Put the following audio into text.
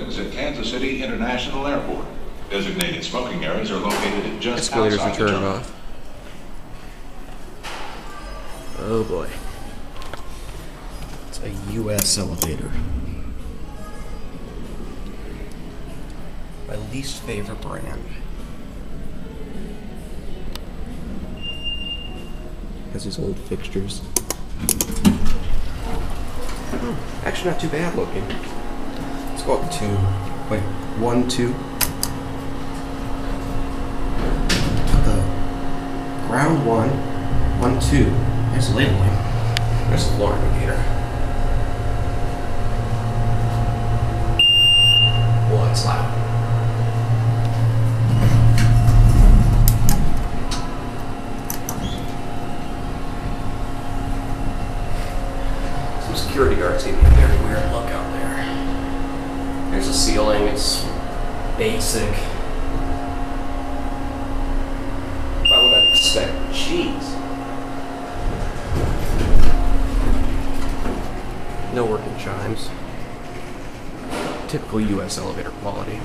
at Kansas City International Airport. Designated smoking areas are located just Escalators are outside the turned off. Oh boy. It's a U.S. elevator. My least favorite brand. Has these old fixtures. Hmm, Actually, not too bad looking. Let's go up two. Wait, one, two. The ground one, one, two. There's labeling. There's a floor indicator. Loud. Some security guards very weird look out there. There's a ceiling, it's basic. Why would I expect cheese? No working chimes. Typical US elevator quality.